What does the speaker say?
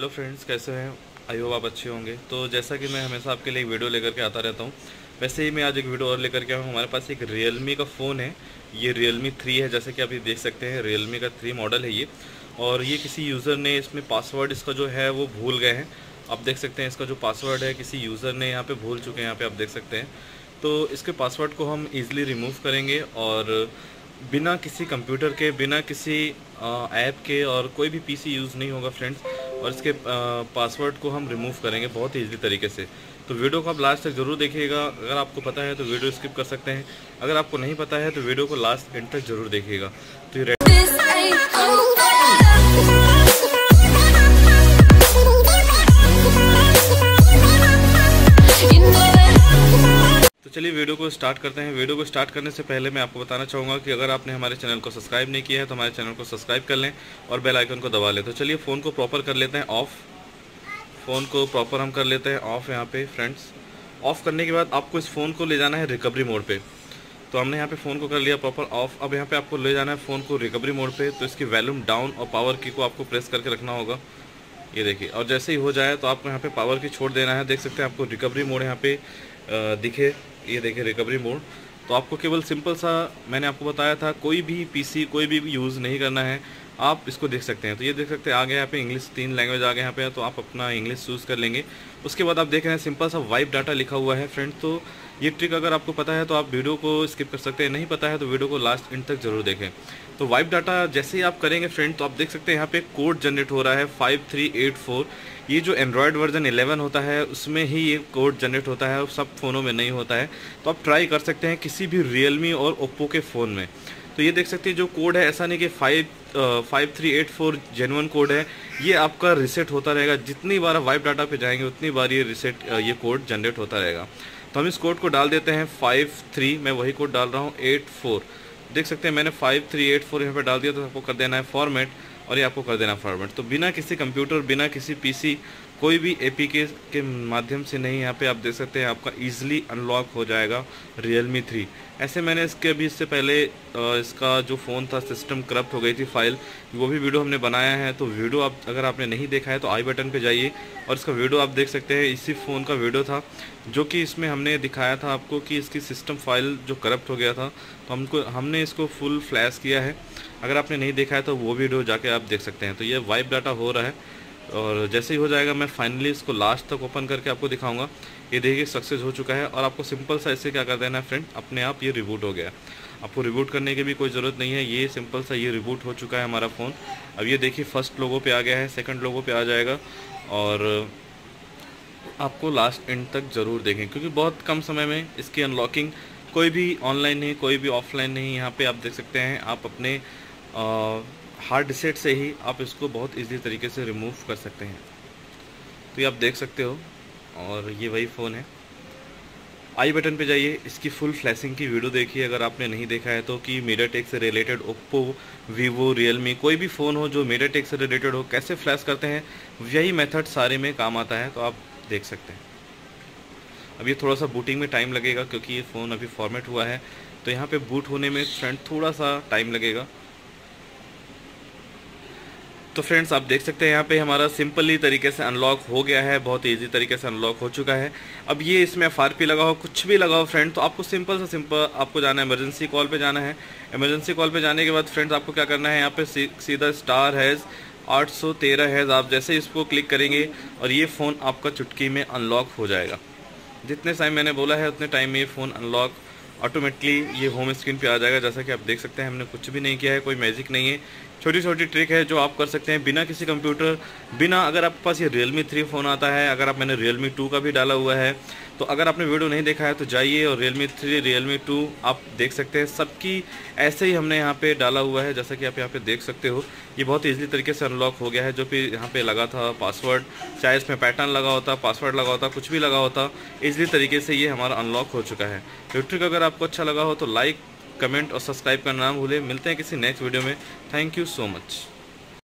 Hello friends कैसे हैं? I hope आप अच्छे होंगे। तो जैसा कि मैं हमेशा आपके लिए एक वीडियो लेकर के आता रहता हूँ, वैसे ही मैं आज एक वीडियो और लेकर के आया हूँ। हमारे पास एक रियल का फ़ोन है। ये रियल थ्री है, जैसे कि आप ये देख सकते हैं। रियल का थ्री मॉडल है ये। और ये किसी यूज़र ने इसमें पासवर्ड इसका जो है, वो भूल गए हैं। आप देख सकते हैं इसका जो पासवर्ड है, किसी यूज़र ने यहाँ पर भूल चुके हैं। यहाँ पर आप देख सकते हैं। तो इसके पासवर्ड को हम ईज़िली रिमूव करेंगे और बिना किसी कंप्यूटर के, बिना किसी ऐप के और कोई भी पीसी यूज़ नहीं होगा फ्रेंड्स और इसके पासवर्ड को हम रिमूव करेंगे बहुत ही ईजी तरीके से। तो वीडियो को आप लास्ट तक ज़रूर देखिएगा। अगर आपको पता है तो वीडियो स्किप कर सकते हैं। अगर आपको नहीं पता है तो वीडियो को लास्ट एंड तक ज़रूर देखिएगा। तो ये चलिए वीडियो को स्टार्ट करते हैं। वीडियो को स्टार्ट करने से पहले मैं आपको बताना चाहूँगा कि अगर आपने हमारे चैनल को सब्सक्राइब नहीं किया है तो हमारे चैनल को सब्सक्राइब कर लें और बेल आइकन को दबा लें। तो चलिए फ़ोन को प्रॉपर कर लेते हैं ऑफ़। फ़ोन को प्रॉपर हम कर लेते हैं ऑफ़ यहाँ पे, फ्रेंड्स। ऑफ़ करने के बाद आपको इस फ़ोन को ले जाना है रिकवरी मोड पर तो हमने यहाँ पे फ़ोन को कर लिया प्रॉपर ऑफ़। अब यहाँ पे आपको ले जाना है फ़ोन को रिकवरी मोड पे। तो इसकी वैल्यूम डाउन और पावर की को आपको प्रेस करके रखना होगा। ये देखिए, और जैसे ही हो जाए तो आपको यहाँ पे पावर की छोड़ देना है। देख सकते हैं आपको रिकवरी मोड यहाँ पे दिखे, ये देखे रिकवरी मोड तो आपको केवल सिंपल सा मैंने आपको बताया था, कोई भी पीसी कोई भी यूज़ नहीं करना है। आप इसको देख सकते हैं। तो ये देख सकते हैं, आगे यहाँ पे इंग्लिश तीन लैंग्वेज आ गए यहाँ पे तो आप अपना इंग्लिश चूज़ कर लेंगे। उसके बाद आप देख रहे हैं सिंपल सा वाइप डाटा लिखा हुआ है फ्रेंड तो ये ट्रिक अगर आपको पता है तो आप वीडियो को स्किप कर सकते हैं। नहीं पता है तो वीडियो को लास्ट इंड तक ज़रूर देखें। तो वाइप डाटा जैसे ही आप करेंगे फ्रेंड तो आप देख सकते हैं यहाँ पे कोड जनरेट हो रहा है फाइव थ्री एट फोर ये जो एंड्रॉयड वर्जन 11 होता है, उसमें ही ये कोड जनरेट होता है सब फ़ोनों में नहीं होता है। तो आप ट्राई कर सकते हैं किसी भी रियलमी और ओप्पो के फ़ोन में। तो ये देख सकते हैं जो कोड है, ऐसा नहीं कि five five three eight four genuine code है। ये आपका रिसेट होता रहेगा। जितनी बार वाइप डाटा पे जाएँगे, उतनी बार ये रिसेट ये कोड जनरेट होता रहेगा। तो हम इस कोड को डाल देते हैं फाइव थ्री मैं वही कोड डाल रहा हूँ एट फोर देख सकते हैं मैंने फाइव थ्री एट फोर यहाँ पर डाल दिया तो आपको कर देना है फॉर्मेट और ये आपको कर देना है फॉर्मेट तो बिना किसी कंप्यूटर बिना किसी पीसी कोई भी ए के, के माध्यम से नहीं यहाँ पे आप देख सकते हैं आपका ईजिली अनलॉक हो जाएगा Realme 3 ऐसे मैंने इसके अभी इससे पहले इसका जो फ़ोन था सिस्टम करप्ट हो गई थी फ़ाइल वो भी वीडियो हमने बनाया है। तो वीडियो आप अगर आपने नहीं देखा है तो आई बटन पे जाइए और इसका वीडियो आप देख सकते हैं। इसी फ़ोन का वीडियो था जो कि इसमें हमने दिखाया था आपको कि इसकी सिस्टम फ़ाइल जो करप्ट हो गया था तो हमको हमने इसको फुल फ्लैश किया है। अगर आपने नहीं देखा है तो वो वीडियो जाके आप देख सकते हैं। तो ये वाइप डाटा हो रहा है। और जैसे ही हो जाएगा, मैं फाइनली इसको लास्ट तक ओपन करके आपको दिखाऊँगा। ये देखिए सक्सेस हो चुका है और आपको सिंपल सा ऐसे क्या कर देना है फ्रेंड अपने आप ये रिबूट हो गया आपको रिबूट करने की भी कोई ज़रूरत नहीं है। ये सिंपल सा ये रिबूट हो चुका है हमारा फ़ोन अब ये देखिए फ़र्स्ट लोगों पे आ गया है सेकंड लोगों पे आ जाएगा। और आपको लास्ट एंड तक ज़रूर देखें, क्योंकि बहुत कम समय में इसकी अनलॉकिंग कोई भी ऑनलाइन नहीं, कोई भी ऑफलाइन नहीं, यहाँ पे आप देख सकते हैं। आप अपने हार्ड सेट से ही आप इसको बहुत ईजी तरीके से रिमूव कर सकते हैं। तो ये आप देख सकते हो, और ये वही फ़ोन है। आई बटन पे जाइए, इसकी फुल फ्लैशिंग की वीडियो देखिए। अगर आपने नहीं देखा है तो कि मीडिया टेक से रिलेटेड ओप्पो वीवो रियलमी कोई भी फ़ोन हो जो मीडिया टेक से रिलेटेड हो, कैसे फ्लैश करते हैं, यही मेथड सारे में काम आता है तो आप देख सकते हैं। अब ये थोड़ा सा बूटिंग में टाइम लगेगा, क्योंकि ये फ़ोन अभी फॉर्मेट हुआ है। तो यहाँ पर बूट होने में फ्रेंड थोड़ा सा टाइम लगेगा। तो फ्रेंड्स आप देख सकते हैं यहाँ पे हमारा सिंपली तरीके से अनलॉक हो गया है, बहुत इजी तरीके से अनलॉक हो चुका है। अब ये इसमें एफ़ आर पी लगा हो, कुछ भी लगा हो फ्रेंड तो आपको सिंपल से सिंपल आपको जाना है इमरजेंसी कॉल पे जाना है। इमरजेंसी कॉल पे जाने के बाद फ्रेंड्स आपको क्या करना है, यहाँ पे सीधा स्टार हैज़ आठ सौ तेरह हैज़ आप जैसे इसको क्लिक करेंगे और ये फ़ोन आपका चुटकी में अनलॉक हो जाएगा। जितने टाइम मैंने बोला है, उतने टाइम में ये फ़ोन अनलॉक ऑटोमेटिकली ये होम स्क्रीन पे आ जाएगा। जैसा कि आप देख सकते हैं, हमने कुछ भी नहीं किया है, कोई मैजिक नहीं है। छोटी छोटी ट्रिक है जो आप कर सकते हैं बिना किसी कंप्यूटर बिना अगर आपके पास ये रियलमी थ्री फ़ोन आता है, अगर आप मैंने रियलमी टू का भी डाला हुआ है तो अगर आपने वीडियो नहीं देखा है तो जाइए और रियलमी थ्री रियलमी टू आप देख सकते हैं। सबकी ऐसे ही हमने यहाँ पे डाला हुआ है, जैसा कि आप यहाँ पे देख सकते हो। ये बहुत ईजिली तरीके से अनलॉक हो गया है, जो कि यहाँ पे लगा था पासवर्ड चाहे इसमें पैटर्न लगा होता पासवर्ड लगा होता, कुछ भी लगा होता ईजिली तरीके से ये हमारा अनलॉक हो चुका है। तो ट्रिक अगर आपको अच्छा लगा हो तो लाइक कमेंट और सब्सक्राइब करना ना भूलें। मिलते हैं किसी नेक्स्ट वीडियो में। Thank you so much